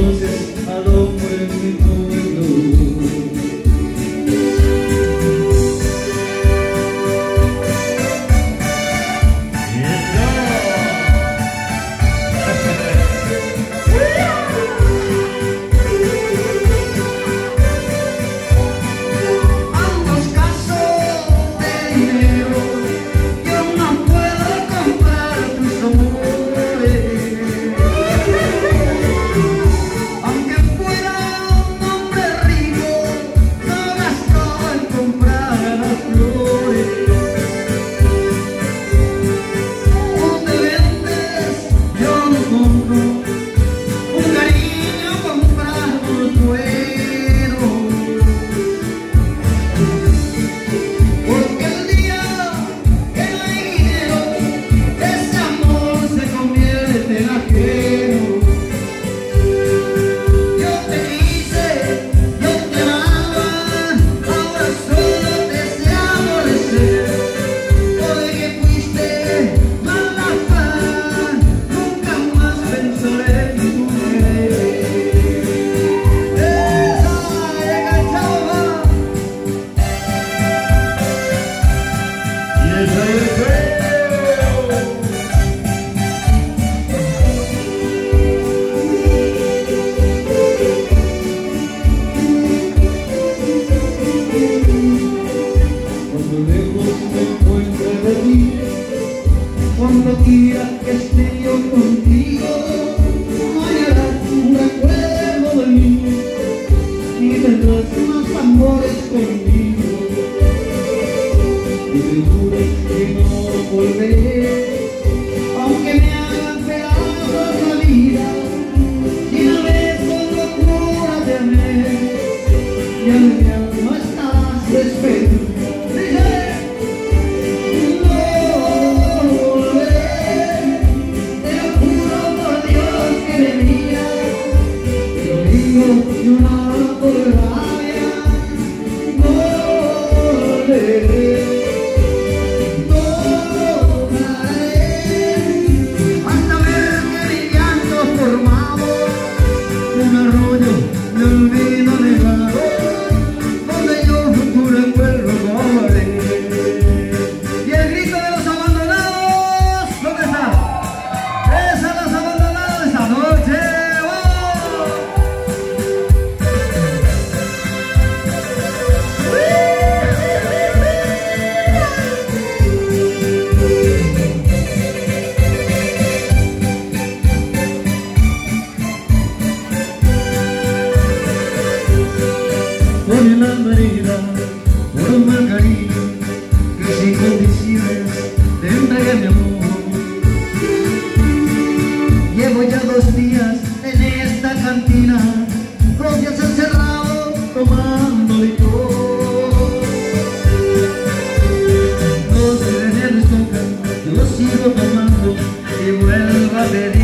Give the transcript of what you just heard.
conoces al pues, hombre mismo. En que invencible te entregué mi amor Llevo ya dos días en esta cantina Los días encerrados tomando licor. No se en el yo lo sigo tomando Y vuelvo a pedir